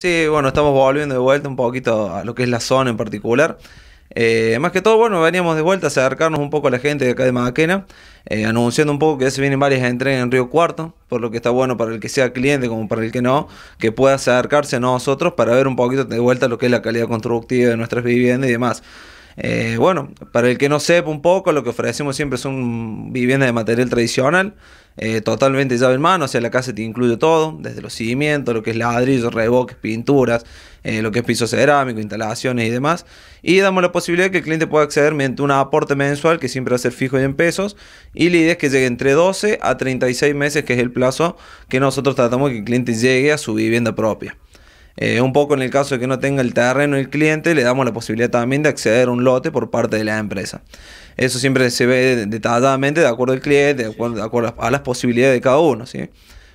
Sí, bueno, estamos volviendo de vuelta un poquito a lo que es la zona en particular. Eh, más que todo, bueno, veníamos de vuelta a acercarnos un poco a la gente de acá de Maquena, eh, anunciando un poco que ya se vienen varias entregas en Río Cuarto, por lo que está bueno para el que sea cliente como para el que no, que pueda acercarse a nosotros para ver un poquito de vuelta lo que es la calidad constructiva de nuestras viviendas y demás. Eh, bueno, para el que no sepa un poco, lo que ofrecemos siempre son viviendas de material tradicional, eh, totalmente llave en mano, o sea, la casa te incluye todo, desde los cimientos, lo que es ladrillos, reboques, pinturas, eh, lo que es piso cerámico, instalaciones y demás. Y damos la posibilidad que el cliente pueda acceder mediante un aporte mensual que siempre va a ser fijo y en pesos. Y la idea es que llegue entre 12 a 36 meses, que es el plazo que nosotros tratamos que el cliente llegue a su vivienda propia. Eh, un poco en el caso de que no tenga el terreno el cliente, le damos la posibilidad también de acceder a un lote por parte de la empresa. Eso siempre se ve detalladamente de acuerdo al cliente, de acuerdo, de acuerdo a las posibilidades de cada uno. ¿sí?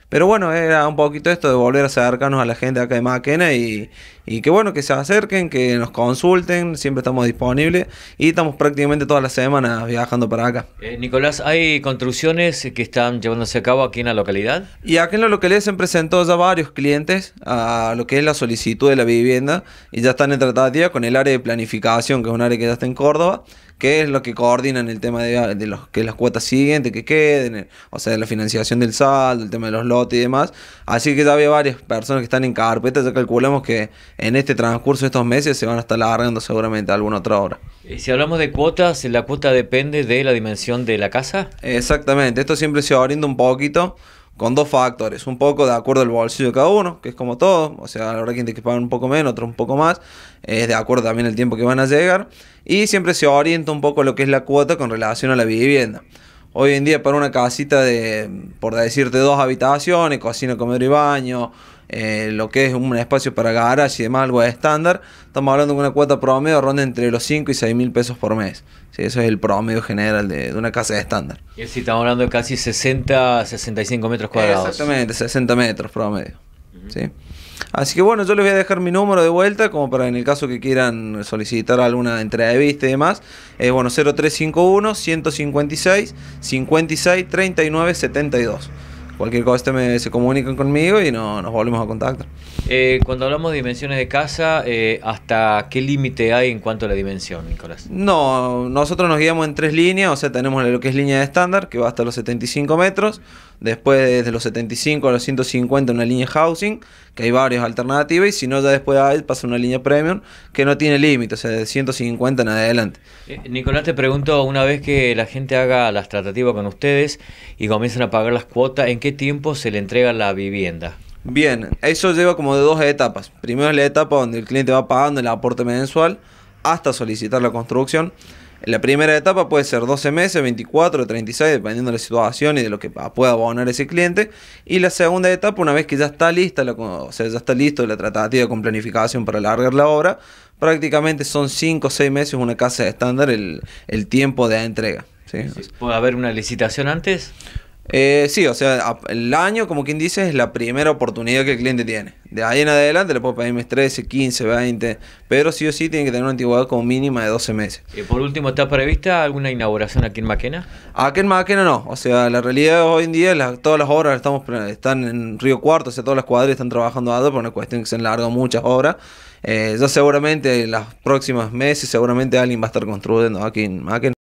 Pero bueno, era un poquito esto de volver a acercarnos a la gente acá de Maquena y, y que bueno, que se acerquen, que nos consulten, siempre estamos disponibles y estamos prácticamente todas las semanas viajando para acá. Eh, Nicolás, ¿hay construcciones que están llevándose a cabo aquí en la localidad? Y aquí en la localidad se han presentado ya varios clientes a lo que es la solicitud de la vivienda y ya están en tratativa con el área de planificación, que es un área que ya está en Córdoba, que es lo que coordinan el tema de, de los que las cuotas siguientes que queden, eh, o sea, la financiación del saldo, el tema de los lotes y demás. Así que ya había varias personas que están en carpeta, ya calculamos que en este transcurso de estos meses se van a estar largando seguramente alguna otra obra. Y si hablamos de cuotas, ¿la cuota depende de la dimensión de la casa? Exactamente, esto siempre se orienta un poquito con dos factores, un poco de acuerdo al bolsillo de cada uno, que es como todo, o sea, habrá gente que paga un poco menos, otro un poco más, es de acuerdo también el tiempo que van a llegar, y siempre se orienta un poco lo que es la cuota con relación a la vivienda. Hoy en día para una casita de, por decirte, dos habitaciones, cocina, comedor y baño, eh, lo que es un espacio para garage y demás, algo de estándar, estamos hablando de una cuota promedio ronda entre los 5 y 6 mil pesos por mes. Sí, eso es el promedio general de, de una casa de estándar. Y si estamos hablando de casi 60, 65 metros cuadrados. Exactamente, 60 metros promedio. ¿sí? Así que bueno, yo les voy a dejar mi número de vuelta, como para en el caso que quieran solicitar alguna entrevista y demás. Es bueno, 0351 156 56 39 72 cualquier cosa me, se comunican conmigo y no, nos volvemos a contactar. Eh, cuando hablamos de dimensiones de casa, eh, ¿hasta qué límite hay en cuanto a la dimensión, Nicolás? No, nosotros nos guiamos en tres líneas, o sea, tenemos lo que es línea de estándar, que va hasta los 75 metros, después de los 75 a los 150 una línea housing, que hay varias alternativas, y si no, ya después ahí pasa una línea premium, que no tiene límite, o sea, de 150 en adelante. Eh, Nicolás, te pregunto, una vez que la gente haga las tratativas con ustedes y comiencen a pagar las cuotas, ¿en qué tiempo se le entrega la vivienda? Bien, eso lleva como de dos etapas. Primero es la etapa donde el cliente va pagando el aporte mensual hasta solicitar la construcción. La primera etapa puede ser 12 meses, 24, 36, dependiendo de la situación y de lo que pueda abonar ese cliente. Y la segunda etapa, una vez que ya está lista, la, o sea, ya está listo la tratativa con planificación para alargar la obra, prácticamente son 5 o 6 meses una casa de estándar el, el tiempo de entrega. ¿sí? ¿Puede haber una licitación antes? Eh, sí, o sea, el año, como quien dice, es la primera oportunidad que el cliente tiene. De ahí en adelante le puedo pedir mes 13, 15, 20, pero sí o sí tiene que tener una antigüedad como mínima de 12 meses. Y por último, ¿está prevista alguna inauguración aquí en Maquena? Aquí en Maquena no, o sea, la realidad hoy en día, la, todas las obras estamos, están en Río Cuarto, o sea, todas las cuadras están trabajando a por una cuestión que se han largado muchas obras. Eh, ya seguramente en los próximos meses, seguramente alguien va a estar construyendo aquí en Maquena.